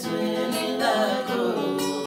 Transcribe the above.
is with